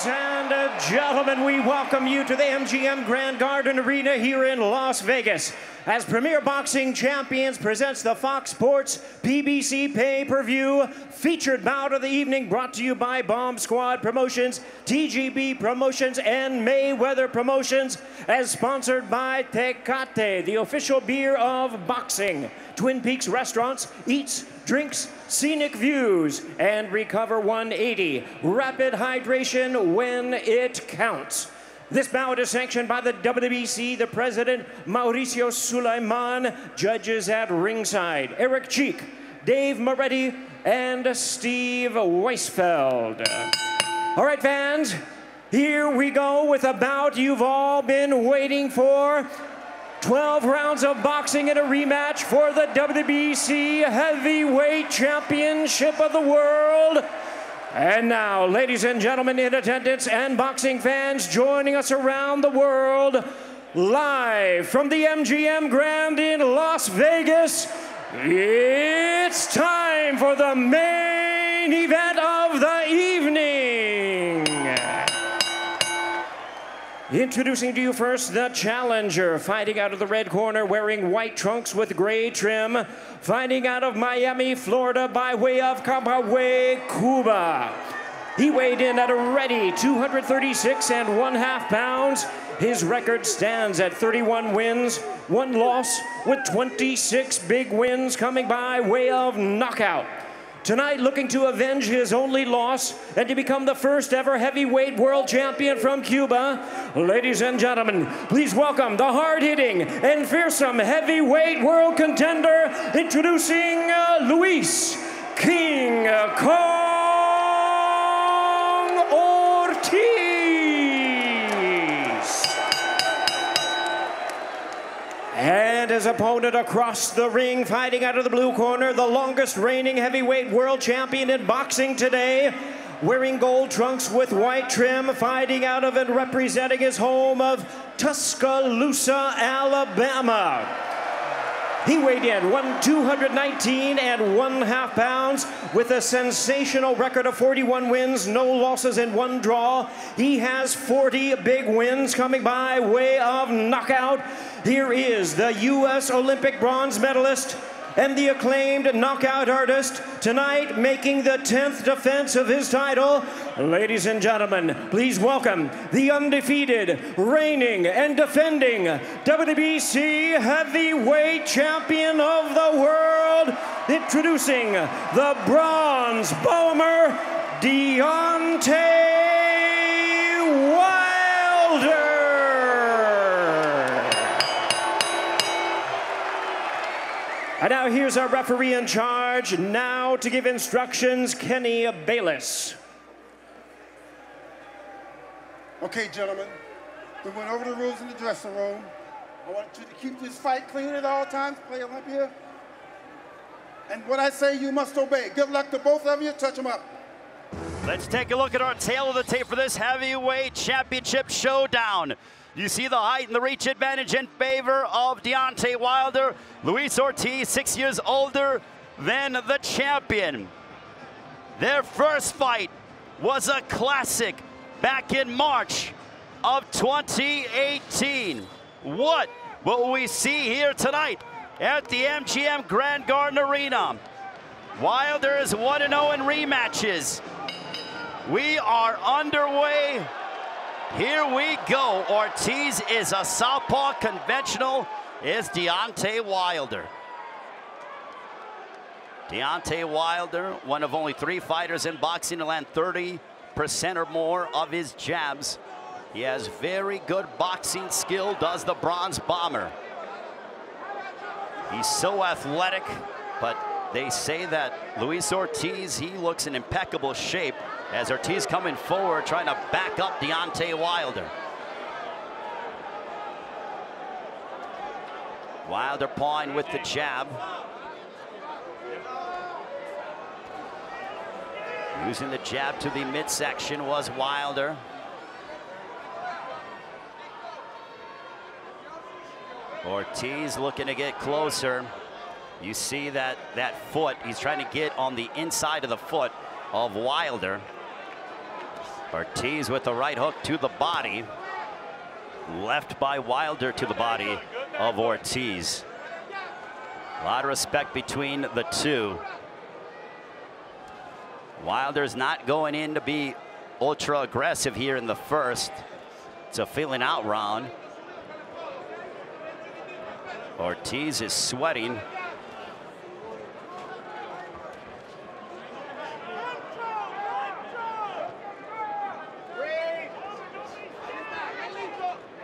Ladies and gentlemen, we welcome you to the MGM Grand Garden Arena here in Las Vegas as Premier Boxing Champions presents the Fox Sports PBC pay-per-view featured bout of the evening brought to you by Bomb Squad Promotions, TGB Promotions, and Mayweather Promotions as sponsored by Tecate, the official beer of boxing. Twin Peaks Restaurants, Eats, Drinks, Scenic Views, and Recover 180. Rapid hydration when it counts. This bout is sanctioned by the WBC, the president, Mauricio Sulaiman, judges at ringside, Eric Cheek, Dave Moretti, and Steve Weisfeld. All right, fans, here we go with a bout you've all been waiting for. 12 rounds of boxing in a rematch for the WBC Heavyweight Championship of the World. And now, ladies and gentlemen in attendance and boxing fans joining us around the world, live from the MGM Grand in Las Vegas, it's time for the main event of Introducing to you first the challenger, fighting out of the red corner, wearing white trunks with gray trim, fighting out of Miami, Florida, by way of Camagüey, Cuba. He weighed in at a ready 236 and one half pounds. His record stands at 31 wins, one loss, with 26 big wins coming by way of knockout. Tonight, looking to avenge his only loss and to become the first ever heavyweight world champion from Cuba. Ladies and gentlemen, please welcome the hard hitting and fearsome heavyweight world contender, introducing uh, Luis King Kong Ortiz. His opponent across the ring, fighting out of the blue corner, the longest reigning heavyweight world champion in boxing today, wearing gold trunks with white trim, fighting out of and representing his home of Tuscaloosa, Alabama. He weighed in one 219 and one half pounds with a sensational record of 41 wins, no losses, and one draw. He has 40 big wins coming by way of knockout. Here is the U.S. Olympic bronze medalist and the acclaimed knockout artist tonight making the 10th defense of his title. Ladies and gentlemen, please welcome the undefeated, reigning, and defending WBC heavyweight champion of the world, introducing the bronze bomber, Deontay And now here's our referee in charge, now to give instructions, Kenny Bayless. Okay, gentlemen, we went over the rules in the dressing room. I want you to keep this fight clean at all times, play Olympia. And what I say, you must obey. Good luck to both of you. Touch them up. Let's take a look at our tale of the tape for this heavyweight championship showdown. You see the height and the reach advantage in favor of Deontay Wilder. Luis Ortiz, six years older than the champion. Their first fight was a classic back in March of 2018. What will we see here tonight at the MGM Grand Garden Arena? Wilder is 1-0 in rematches. We are underway here we go. Ortiz is a southpaw. Conventional is Deontay Wilder. Deontay Wilder, one of only three fighters in boxing to land 30% or more of his jabs. He has very good boxing skill, does the bronze bomber. He's so athletic, but they say that Luis Ortiz, he looks in impeccable shape as Ortiz coming forward, trying to back up Deontay Wilder. Wilder pawing with the jab. Using the jab to the midsection was Wilder. Ortiz looking to get closer. You see that, that foot, he's trying to get on the inside of the foot of Wilder. Ortiz with the right hook to the body. Left by Wilder to the body of Ortiz. A lot of respect between the two. Wilder's not going in to be ultra aggressive here in the first. It's a feeling out round. Ortiz is sweating.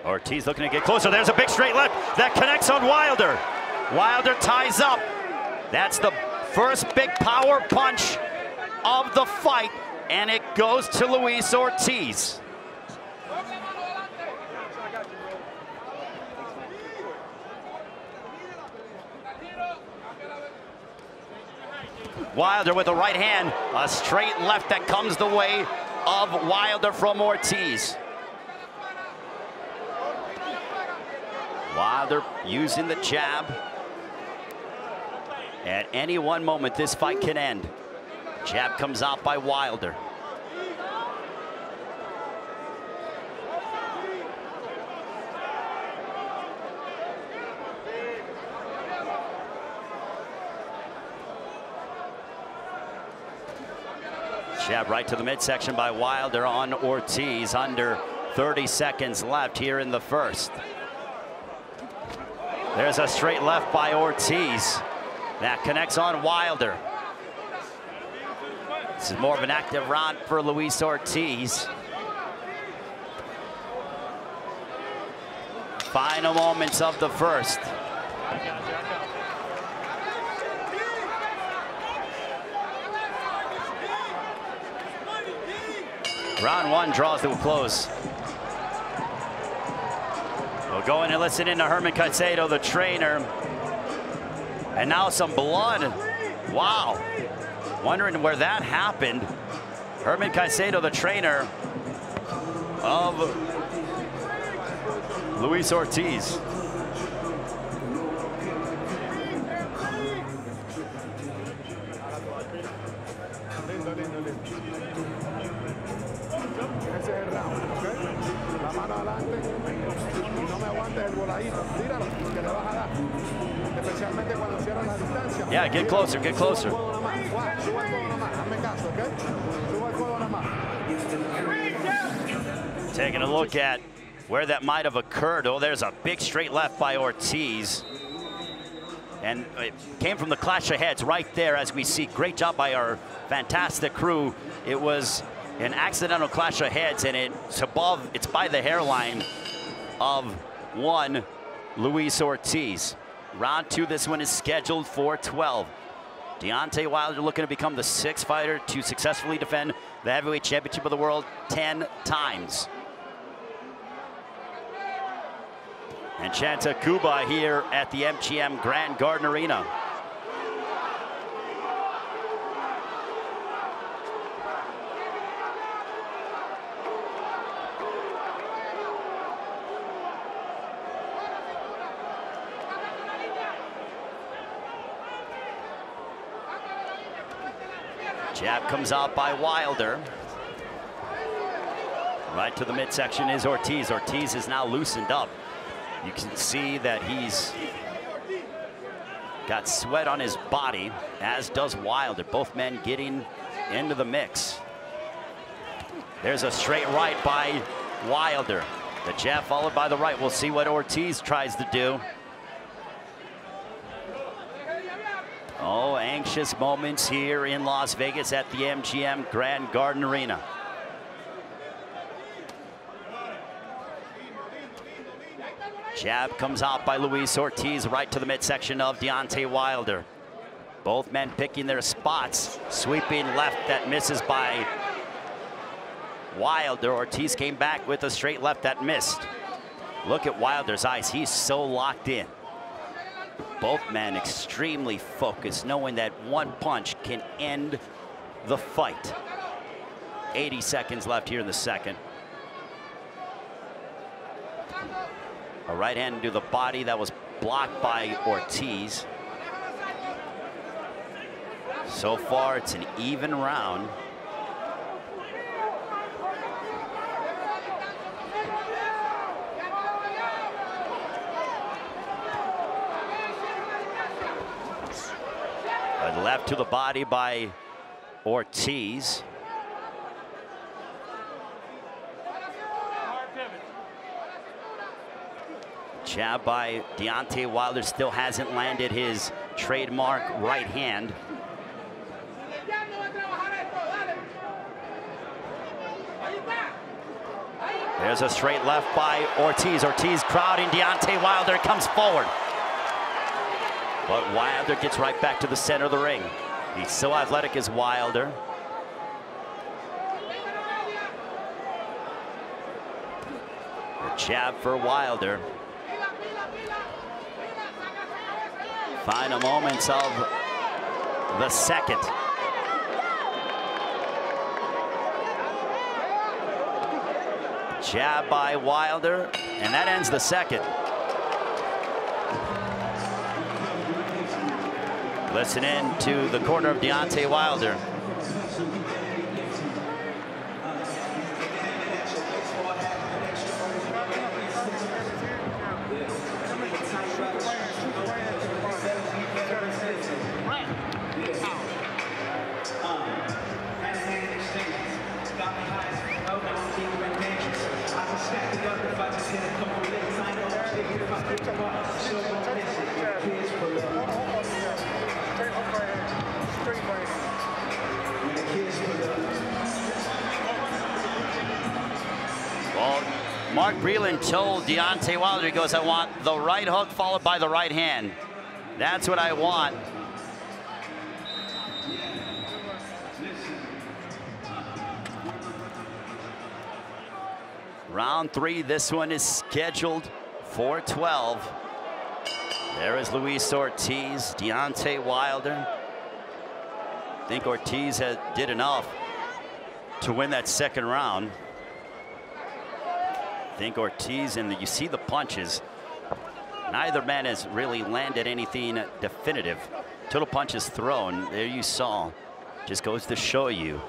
Ortiz looking to get closer. There's a big straight left that connects on Wilder. Wilder ties up. That's the first big power punch of the fight, and it goes to Luis Ortiz. Wilder with a right hand, a straight left that comes the way of Wilder from Ortiz. Wilder using the jab. At any one moment, this fight can end. Jab comes out by Wilder. Jab right to the midsection by Wilder on Ortiz. Under 30 seconds left here in the first. There's a straight left by Ortiz. That connects on Wilder. This is more of an active round for Luis Ortiz. Final moments of the first. Round one draws to a close. We'll go in and listen in to Herman Caicedo, the trainer. And now some blood. Wow. Wondering where that happened. Herman Caicedo, the trainer of Luis Ortiz. Yeah, get closer, get closer. Taking a look at where that might have occurred. Oh, there's a big straight left by Ortiz. And it came from the clash of heads right there as we see. Great job by our fantastic crew. It was an accidental clash of heads and it's above, it's by the hairline of one Luis Ortiz. Round two, this one is scheduled for 12. Deontay Wilder looking to become the sixth fighter to successfully defend the heavyweight championship of the world 10 times. And Chanta Cuba here at the MGM Grand Garden Arena. Jab comes out by Wilder. Right to the midsection is Ortiz. Ortiz is now loosened up. You can see that he's got sweat on his body, as does Wilder. Both men getting into the mix. There's a straight right by Wilder. The jab followed by the right. We'll see what Ortiz tries to do. Oh, anxious moments here in Las Vegas at the MGM Grand Garden Arena. Jab comes out by Luis Ortiz right to the midsection of Deontay Wilder. Both men picking their spots. Sweeping left that misses by Wilder. Ortiz came back with a straight left that missed. Look at Wilder's eyes. He's so locked in. Both men extremely focused, knowing that one punch can end the fight. 80 seconds left here in the second. A right hand to the body that was blocked by Ortiz. So far, it's an even round. Left to the body by Ortiz. Jab by Deontay Wilder still hasn't landed his trademark right hand. There's a straight left by Ortiz. Ortiz crowding Deontay Wilder comes forward. But Wilder gets right back to the center of the ring. He's so athletic as Wilder. A jab for Wilder. Final moments of the second. Jab by Wilder, and that ends the second. Listen in to the corner of Deontay Wilder. Mark Breland told Deontay Wilder, he goes, I want the right hook followed by the right hand. That's what I want. Round three, this one is scheduled for 12. There is Luis Ortiz, Deontay Wilder. I think Ortiz had, did enough to win that second round. Think Ortiz and the, you see the punches. Neither man has really landed anything definitive. Total punches thrown. There you saw. Just goes to show you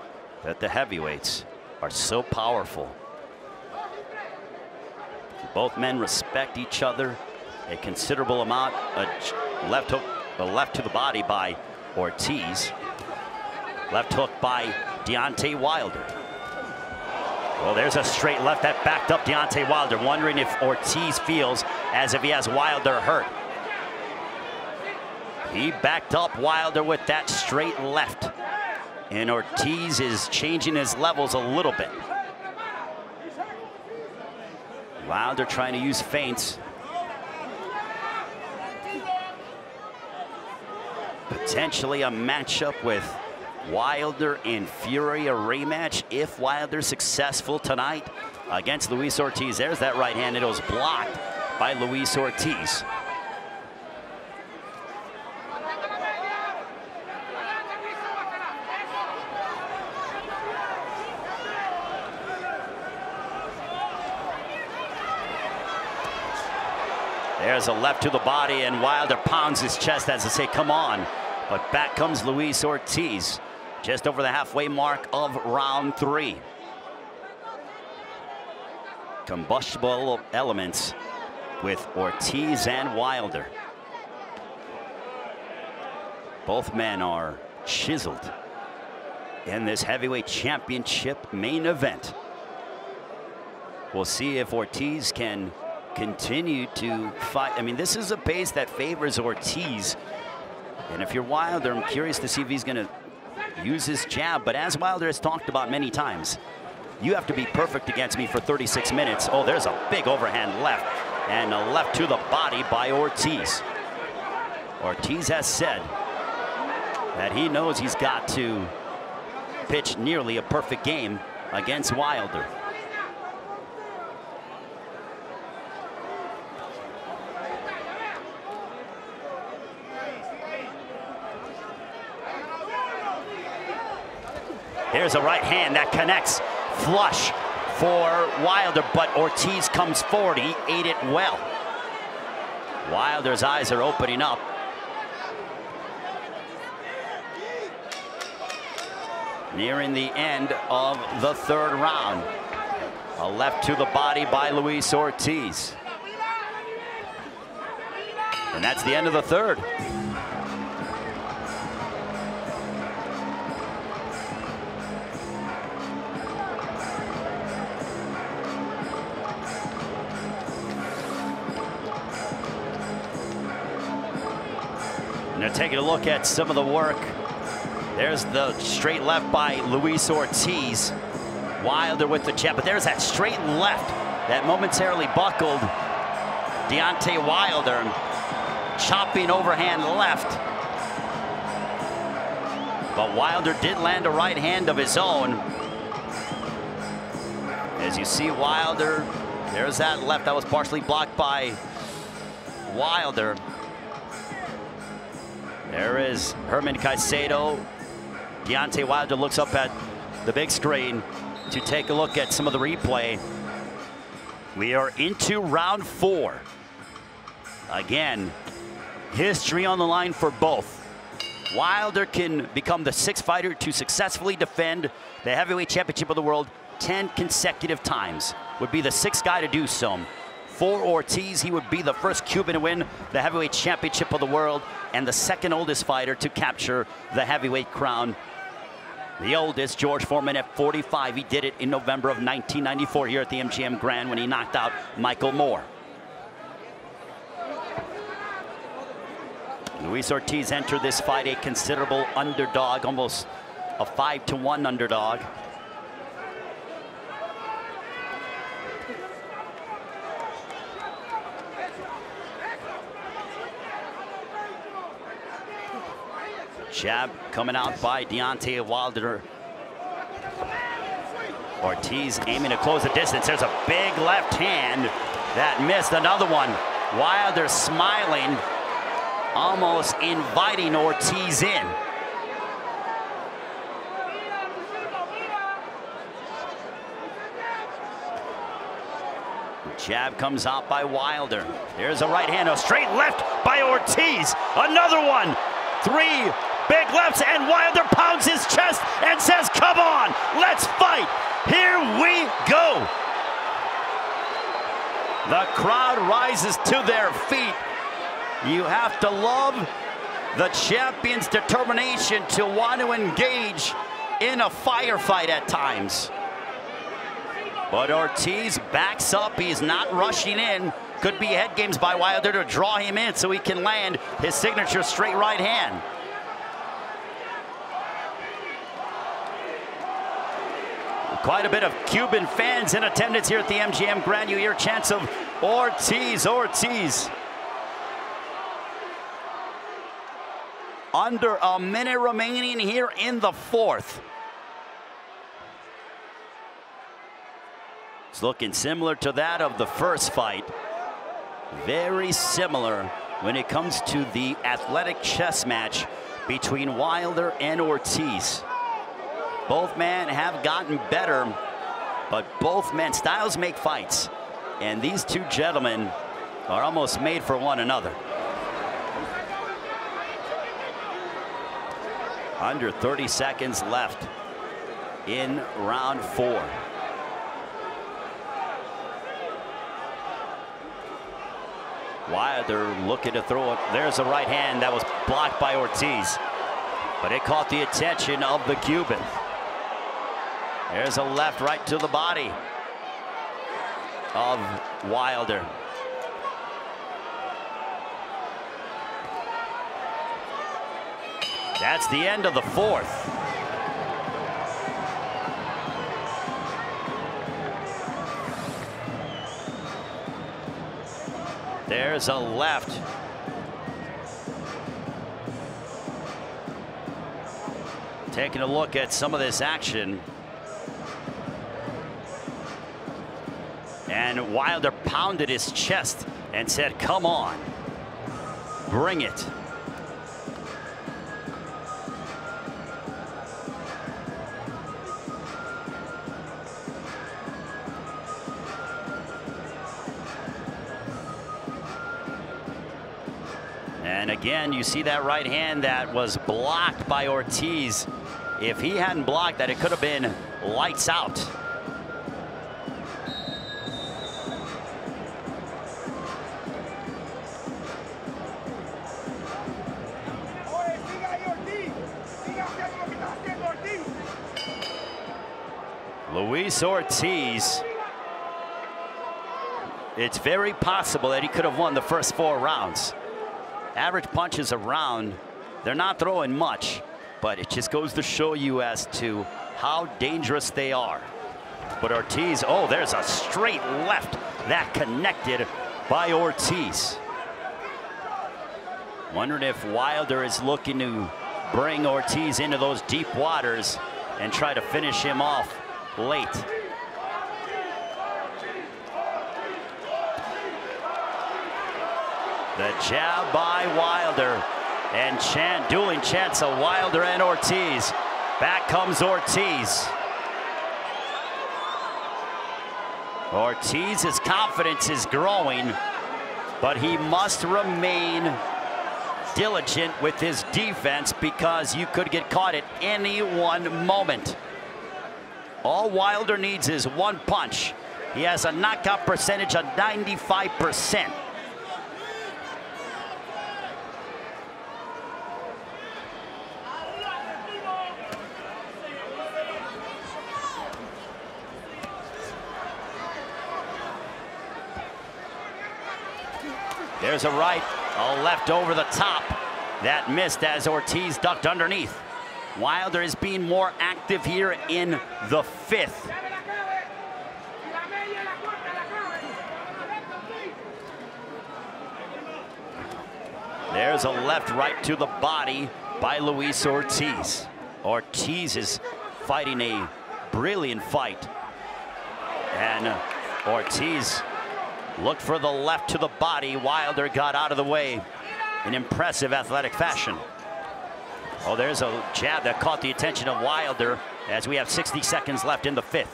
that the heavyweights are so powerful. Both men respect each other a considerable amount. Uh, a left hook, a left to the body by Ortiz. Left hook by Deontay Wilder. Well, there's a straight left that backed up Deontay Wilder, wondering if Ortiz feels as if he has Wilder hurt. He backed up Wilder with that straight left. And Ortiz is changing his levels a little bit. Wilder trying to use feints. Potentially a matchup with Wilder and Fury, a rematch if Wilder's successful tonight against Luis Ortiz. There's that right hand. It was blocked by Luis Ortiz. There's a left to the body, and Wilder pounds his chest as to say, come on. But back comes Luis Ortiz, just over the halfway mark of round three. Combustible elements with Ortiz and Wilder. Both men are chiseled in this heavyweight championship main event. We'll see if Ortiz can continue to fight. I mean, this is a pace that favors Ortiz. And if you're Wilder, I'm curious to see if he's going to use his jab. But as Wilder has talked about many times, you have to be perfect against me for 36 minutes. Oh, there's a big overhand left and a left to the body by Ortiz. Ortiz has said that he knows he's got to pitch nearly a perfect game against Wilder. Here's a right hand that connects flush for Wilder, but Ortiz comes forward. He ate it well. Wilder's eyes are opening up. Nearing the end of the third round. A left to the body by Luis Ortiz. And that's the end of the third. Now taking a look at some of the work. There's the straight left by Luis Ortiz. Wilder with the jab, but there's that straight left that momentarily buckled Deontay Wilder. Chopping overhand left. But Wilder did land a right hand of his own. As you see Wilder, there's that left that was partially blocked by Wilder. There is Herman Caicedo. Deontay Wilder looks up at the big screen to take a look at some of the replay. We are into round four. Again, history on the line for both. Wilder can become the sixth fighter to successfully defend the heavyweight championship of the world 10 consecutive times. Would be the sixth guy to do so. For Ortiz, he would be the first Cuban to win the heavyweight championship of the world and the second oldest fighter to capture the heavyweight crown. The oldest, George Foreman at 45. He did it in November of 1994 here at the MGM Grand when he knocked out Michael Moorer. Luis Ortiz entered this fight a considerable underdog, almost a five to one underdog. Jab coming out by Deontay Wilder. Ortiz aiming to close the distance. There's a big left hand that missed. Another one. Wilder smiling, almost inviting Ortiz in. Jab comes out by Wilder. There's a right hand, a straight left by Ortiz. Another one. Three big lefts, and Wilder pounds his chest and says, come on, let's fight. Here we go. The crowd rises to their feet. You have to love the champion's determination to want to engage in a firefight at times. But Ortiz backs up. He's not rushing in. Could be head games by Wilder to draw him in so he can land his signature straight right hand. Quite a bit of Cuban fans in attendance here at the MGM Grand. You hear chants of Ortiz, Ortiz. Under a minute remaining here in the fourth. It's looking similar to that of the first fight. Very similar when it comes to the athletic chess match between Wilder and Ortiz. Both men have gotten better, but both men, styles make fights. And these two gentlemen are almost made for one another. Under 30 seconds left in round four. Wilder looking to throw it. There's a right hand that was blocked by Ortiz. But it caught the attention of the Cuban. There's a left right to the body of Wilder. That's the end of the fourth. There's a left. Taking a look at some of this action. And Wilder pounded his chest and said, come on, bring it. And again, you see that right hand that was blocked by Ortiz. If he hadn't blocked that, it could have been lights out. Ortiz. It's very possible that he could have won the first four rounds. Average punches around They're not throwing much, but it just goes to show you as to how dangerous they are. But Ortiz, oh, there's a straight left that connected by Ortiz. Wondering if Wilder is looking to bring Ortiz into those deep waters and try to finish him off late. The jab by Wilder and chant, dueling chants of Wilder and Ortiz. Back comes Ortiz. Ortiz's confidence is growing, but he must remain diligent with his defense because you could get caught at any one moment. All Wilder needs is one punch. He has a knockout percentage of 95%. There's a right, a left over the top. That missed as Ortiz ducked underneath. Wilder is being more active here in the fifth. There's a left right to the body by Luis Ortiz. Ortiz is fighting a brilliant fight. And Ortiz looked for the left to the body. Wilder got out of the way in impressive athletic fashion. Oh, there's a jab that caught the attention of Wilder as we have 60 seconds left in the fifth.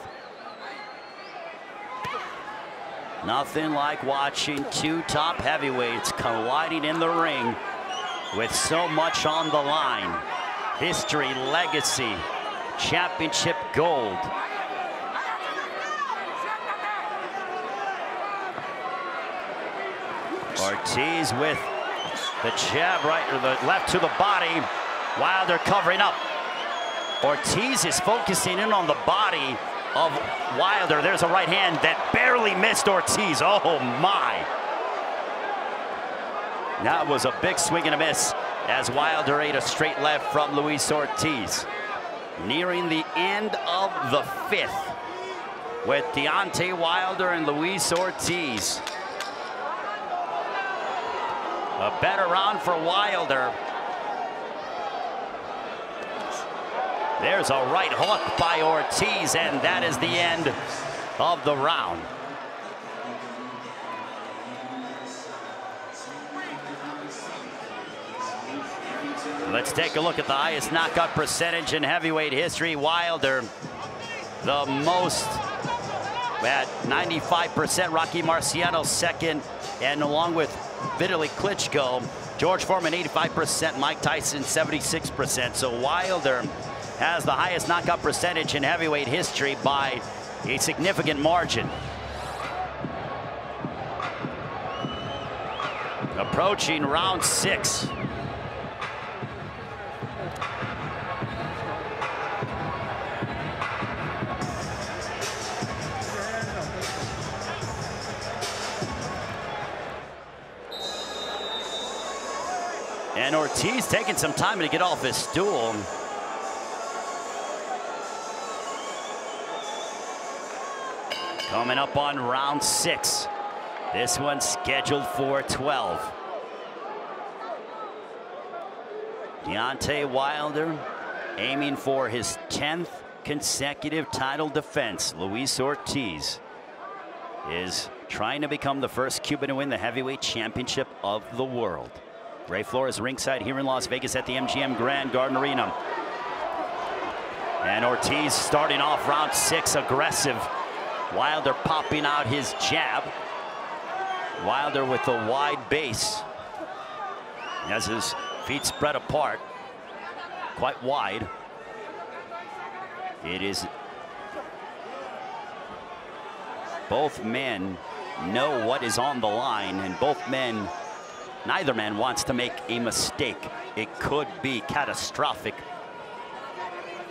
Nothing like watching two top heavyweights colliding in the ring with so much on the line. History, legacy, championship gold. Ortiz with the jab right or the left to the body. Wilder covering up. Ortiz is focusing in on the body of Wilder. There's a right hand that barely missed Ortiz. Oh my. That was a big swing and a miss as Wilder ate a straight left from Luis Ortiz. Nearing the end of the fifth with Deontay Wilder and Luis Ortiz. A better round for Wilder. There's a right hook by Ortiz, and that is the end of the round. Let's take a look at the highest knockout percentage in heavyweight history. Wilder, the most at 95%. Rocky Marciano second, and along with Vitaly Klitschko, George Foreman 85%, Mike Tyson 76%. So Wilder has the highest knockout percentage in heavyweight history by a significant margin. Approaching round six. And Ortiz taking some time to get off his stool. Coming up on round six. This one scheduled for 12. Deontay Wilder aiming for his 10th consecutive title defense. Luis Ortiz is trying to become the first Cuban to win the heavyweight championship of the world. Ray Flores ringside here in Las Vegas at the MGM Grand Garden Arena. And Ortiz starting off round six aggressive. Wilder popping out his jab. Wilder with the wide base. Has his feet spread apart, quite wide. It is both men know what is on the line and both men Neither man wants to make a mistake. It could be catastrophic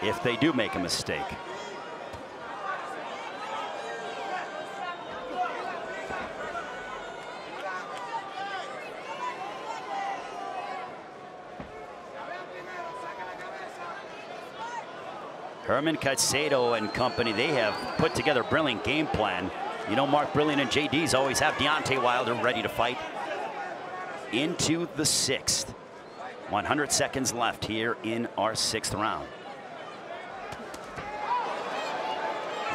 if they do make a mistake. Herman Caicedo and company, they have put together a brilliant game plan. You know, Mark Breland and Jay Deas always have Deontay Wilder ready to fight. Into the sixth. 100 seconds left here in our sixth round.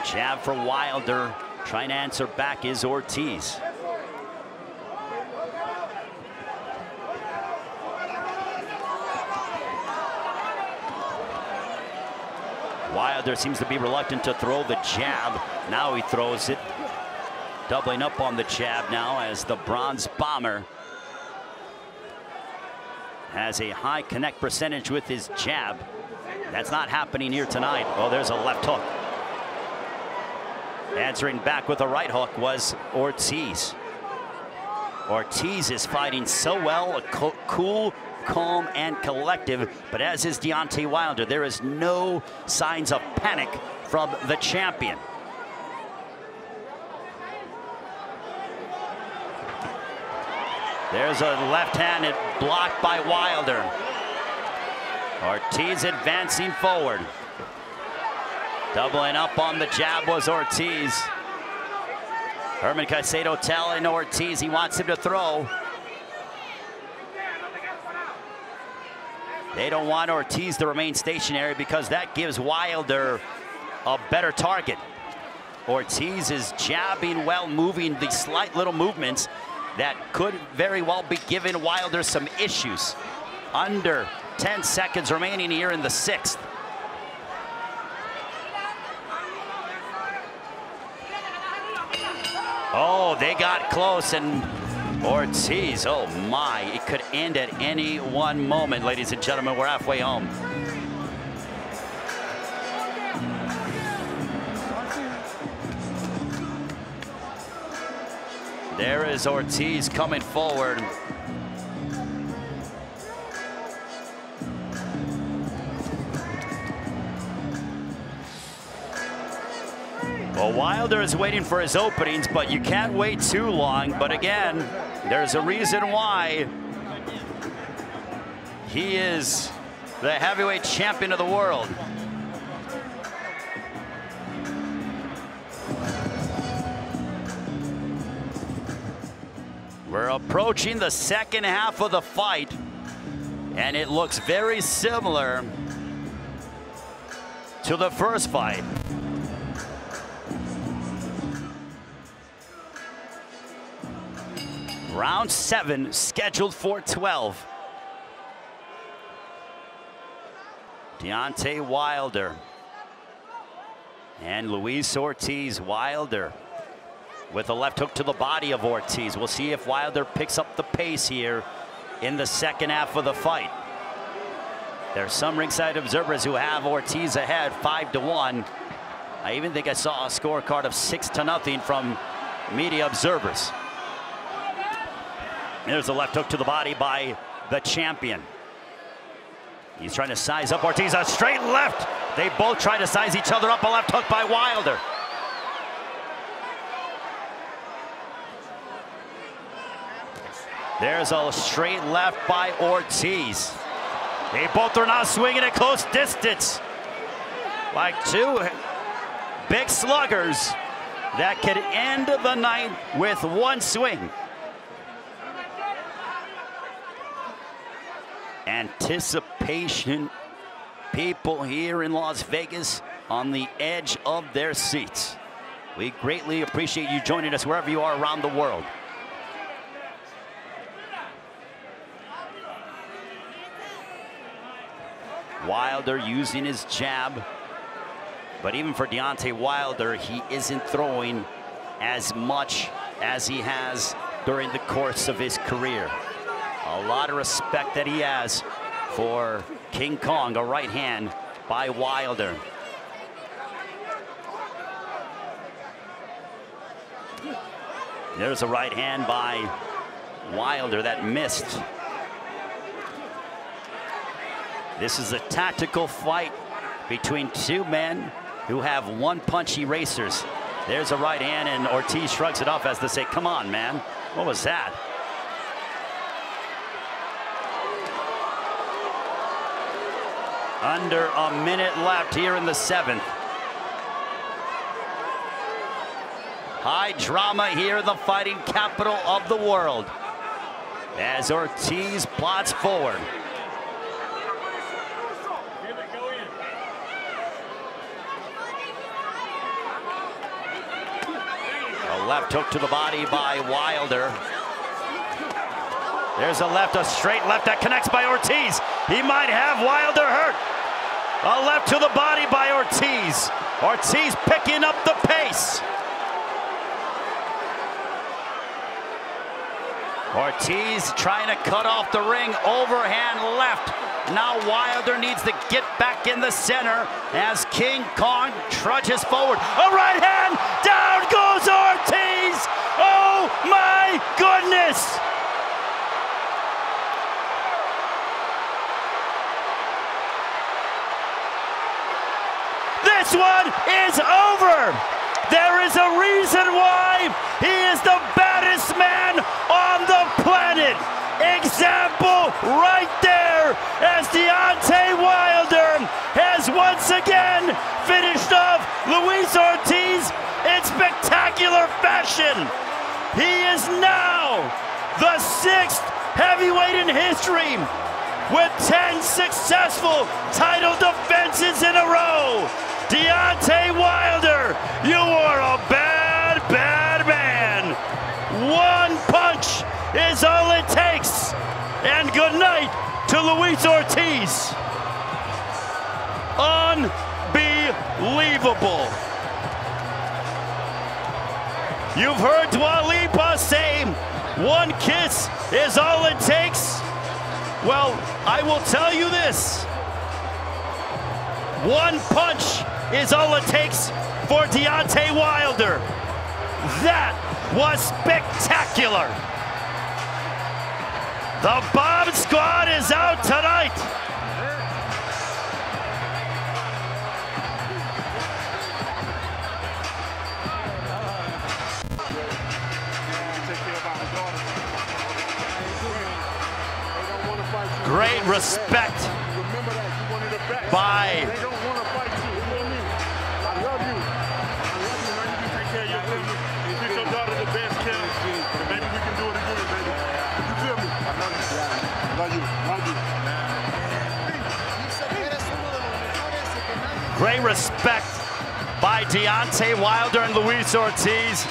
Jab for Wilder. Trying to answer back is Ortiz. Wilder seems to be reluctant to throw the jab. Now he throws it. Doubling up on the jab now as the bronze bomber has a high connect percentage with his jab. That's not happening here tonight. Oh, there's a left hook. Answering back with a right hook was Ortiz. Ortiz is fighting so well, a cool, calm, and collective, but as is Deontay Wilder, there is no signs of panic from the champion. There's a left-handed block by Wilder. Ortiz advancing forward. Doubling up on the jab was Ortiz. Herman Caicedo telling Ortiz he wants him to throw. They don't want Ortiz to remain stationary because that gives Wilder a better target. Ortiz is jabbing well, moving the slight little movements that could very well be giving Wilder some issues. Under 10 seconds remaining here in the sixth. Oh, they got close and Ortiz, oh my, it could end at any one moment, ladies and gentlemen. We're halfway home. There is Ortiz coming forward. Wilder is waiting for his openings, but you can't wait too long. But again, there's a reason why he is the heavyweight champion of the world. We're approaching the second half of the fight, and it looks very similar to the first fight. Round seven scheduled for 12. Deontay Wilder and Luis Ortiz. Wilder with a left hook to the body of Ortiz. We'll see if Wilder picks up the pace here in the second half of the fight. There's some ringside observers who have Ortiz ahead five to one. I even think I saw a scorecard of six to nothing from media observers. There's a left hook to the body by the champion. He's trying to size up Ortiz. A straight left. They both try to size each other up. A left hook by Wilder. There's a straight left by Ortiz. They both are now swinging at close distance. Like two big sluggers that could end the night with one swing. Anticipation. People here in Las Vegas on the edge of their seats. We greatly appreciate you joining us wherever you are around the world. Wilder using his jab. But even for Deontay Wilder, he isn't throwing as much as he has during the course of his career. A lot of respect that he has for King Kong, a right hand by Wilder. There's a right hand by Wilder that missed. This is a tactical fight between two men who have one punch erasers. There's a right hand and Ortiz shrugs it off as to say, come on, man. What was that? Under a minute left here in the seventh. High drama here in the fighting capital of the world as Ortiz plots forward. A left hook to the body by Wilder. There's a left, a straight left that connects by Ortiz. He might have Wilder hurt. A left to the body by Ortiz. Ortiz picking up the pace. Ortiz trying to cut off the ring, overhand left. Now Wilder needs to get back in the center as King Kong trudges forward. A right hand, down goes Ortiz. Oh my goodness. This one is over. There is a reason why he is the baddest man on the planet. Example right there as Deontay Wilder has once again finished off Luis Ortiz in spectacular fashion. He is now the sixth heavyweight in history with 10 successful title defenses in a row. Deontay Wilder, you are a bad, bad man. One punch is all it takes. And good night to Luis Ortiz. Unbelievable. You've heard Dua Lipa say one kiss is all it takes. Well, I will tell you this. One punch is all it takes for Deontay Wilder. That was spectacular. The Bomb Squad is out tonight. Great respect Great respect by Deontay Wilder and Luis Ortiz.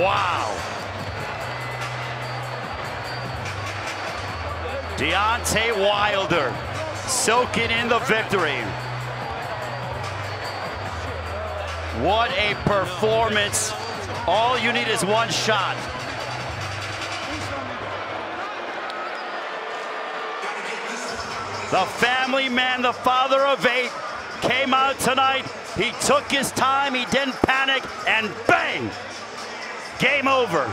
Wow. Deontay Wilder soaking in the victory. What a performance. All you need is one shot. The family man, the father of eight, came out tonight. He took his time, he didn't panic, and bang! Game over.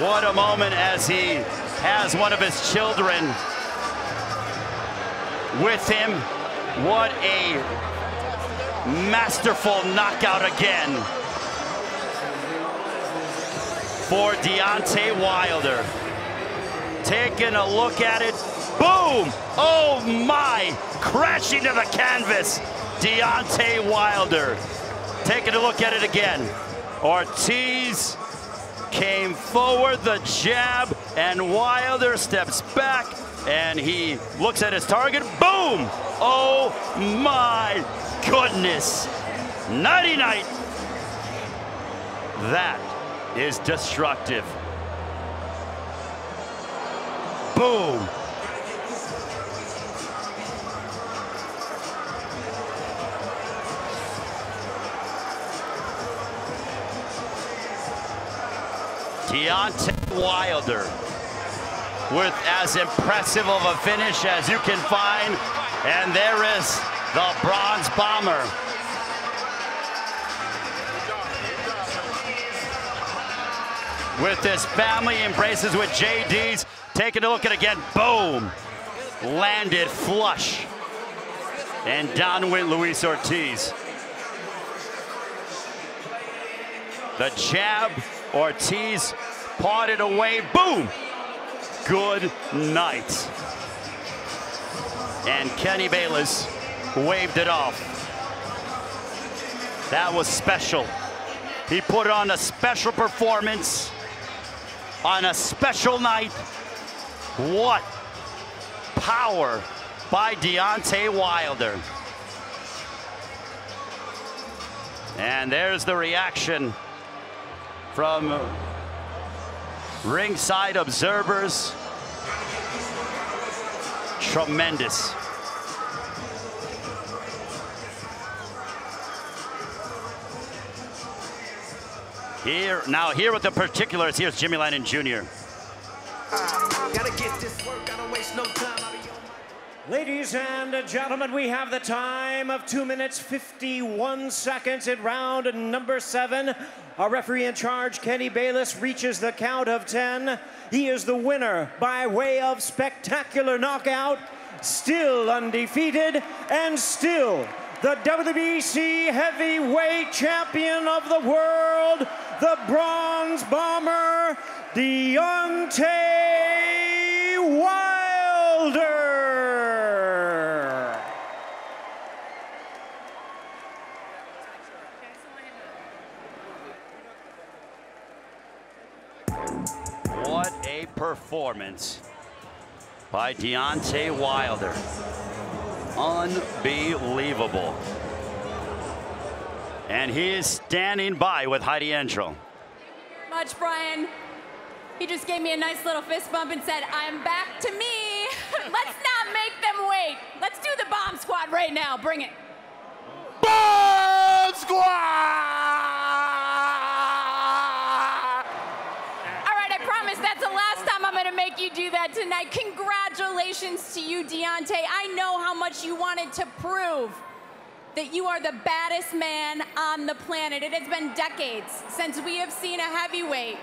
What a moment as he has one of his children with him. What a masterful knockout again for Deontay Wilder. Taking a look at it. Boom! Oh my! Crashing to the canvas. Deontay Wilder. Taking a look at it again. Ortiz came forward, the jab, and Wilder steps back and he looks at his target. Boom! Oh my goodness. Nighty night. That is destructive. Boom. Deontay Wilder with as impressive of a finish as you can find. And there is the Bronze Bomber. with this family embraces with Jay Deas. Taking a look at again, boom. Landed flush. And down went Luis Ortiz. The jab, Ortiz potted away, boom. Good night. And Kenny Bayless waved it off. That was special. He put on a special performance on a special night. What power by Deontay Wilder. And there's the reaction from ringside observers. Tremendous. Here, now here with the particulars, here's Jimmy Lennon Jr. Ladies and gentlemen, we have the time of 2 minutes 51 seconds in round number 7. Our referee in charge, Kenny Bayless, reaches the count of 10. He is the winner by way of spectacular knockout, still undefeated, and still the WBC heavyweight champion of the world, the Bronze Bomber, Deontay Wilder. Performance by Deontay Wilder. Unbelievable. And he is standing by with Heidi Androl. much, Brian. He just gave me a nice little fist bump and said, I'm back to me. Let's not make them wait. Let's do the bomb squad right now. Bring it. Bomb Squad! All right, I promise that's the last time I'm going to tonight. Congratulations to you, Deontay. I know how much you wanted to prove that you are the baddest man on the planet. It has been decades since we have seen a heavyweight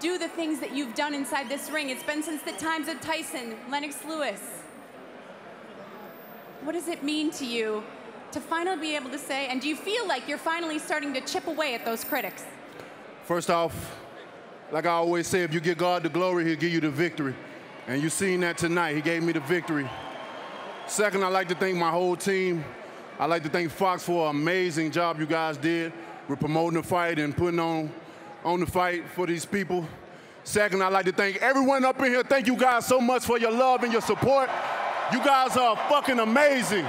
do the things that you've done inside this ring. It's been since the times of Tyson, Lennox Lewis. What does it mean to you to finally be able to say, and do you feel like you're finally starting to chip away at those critics? First off, like I always say, if you give God the glory, he'll give you the victory. And you seen that tonight. He gave me the victory. Second, I'd like to thank my whole team. I'd like to thank Fox for an amazing job you guys did with promoting the fight and putting on, on the fight for these people. Second, I'd like to thank everyone up in here. Thank you guys so much for your love and your support. You guys are fucking amazing.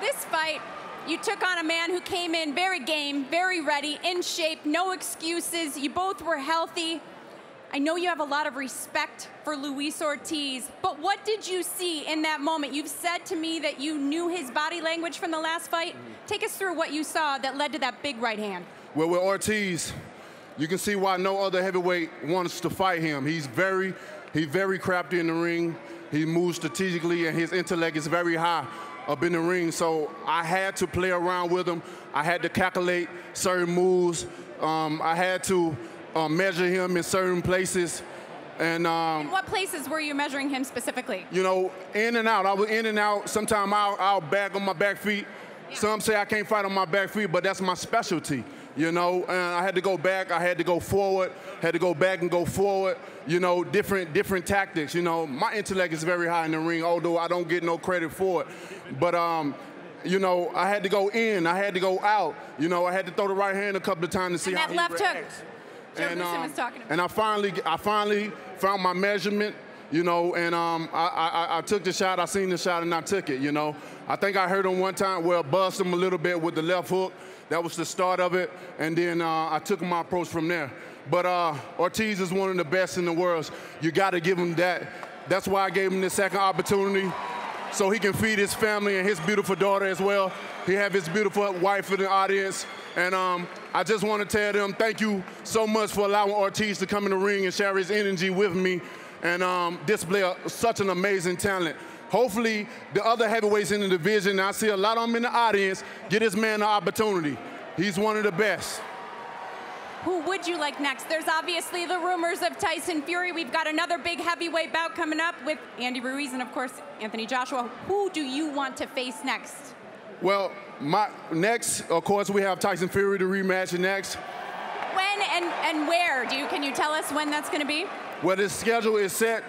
This fight, you took on a man who came in very game, very ready, in shape, no excuses. You both were healthy. I know you have a lot of respect for Luis Ortiz, but what did you see in that moment? You've said to me that you knew his body language from the last fight. Take us through what you saw that led to that big right hand. Well, with Ortiz, you can see why no other heavyweight wants to fight him. He's very, he's very crafty in the ring. He moves strategically, and his intellect is very high up in the ring. So I had to play around with him. I had to calculate certain moves. Um, I had to uh, measure him in certain places. And um, What places were you measuring him specifically? you know, in and out. I was in and out. Sometimes I'll, I'll back on my back feet. Some say I can't fight on my back feet, but that's my specialty. You know, and I had to go back. I had to go forward. Had to go back and go forward. You know, different different tactics. You know, my intellect is very high in the ring, although I don't get no credit for it. But um, you know, I had to go in. I had to go out. You know, I had to throw the right hand a couple of times to see And how that left hook. Joe and, um, was talking about. and I finally, I finally found my measurement, you know, and um, I, I, I took the shot. I seen the shot and I took it, you know. I think I heard him one time, well, bust him a little bit with the left hook. That was the start of it, and then uh, I took my approach from there. But uh, Ortiz is one of the best in the world. You got to give him that. That's why I gave him the second opportunity, so he can feed his family and his beautiful daughter as well. He have his beautiful wife in the audience. And um, I just want to tell them thank you so much for allowing Ortiz to come in the ring and share his energy with me and um, display a, such an amazing talent. Hopefully, the other heavyweights in the division, I see a lot of them in the audience, get this man an opportunity. He's one of the best. Who would you like next? There's obviously the rumors of Tyson Fury. We've got another big heavyweight bout coming up with Andy Ruiz and, of course, Anthony Joshua. Who do you want to face next? Well, my next, of course, we have Tyson Fury to rematch next. When and, and where? Do you can you tell us when that's going to be? Well, the schedule is set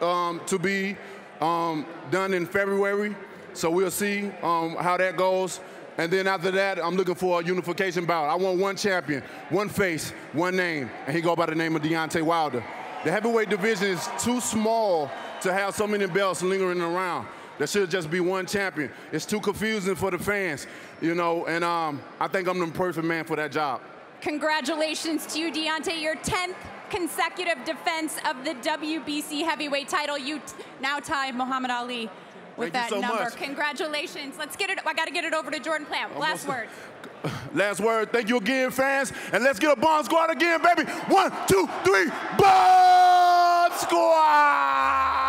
um, to be um, done in February, so we'll see um, how that goes. And then after that, I'm looking for a unification bout. I want one champion, one face, one name, and he go by the name of Deontay Wilder. The heavyweight division is too small to have so many belts lingering around. There should just be one champion. It's too confusing for the fans, you know, and um, I think I'm the perfect man for that job. Congratulations to you, Deontay, your 10th consecutive defense of the WBC heavyweight title. You now tie Muhammad Ali with Thank that so number. much. Congratulations. Let's get it. I got to get it over to Jordan Plant. Last word. Last word. Thank you again, fans. And let's get a Bomb Squad again, baby. One, two, three. Bomb Squad!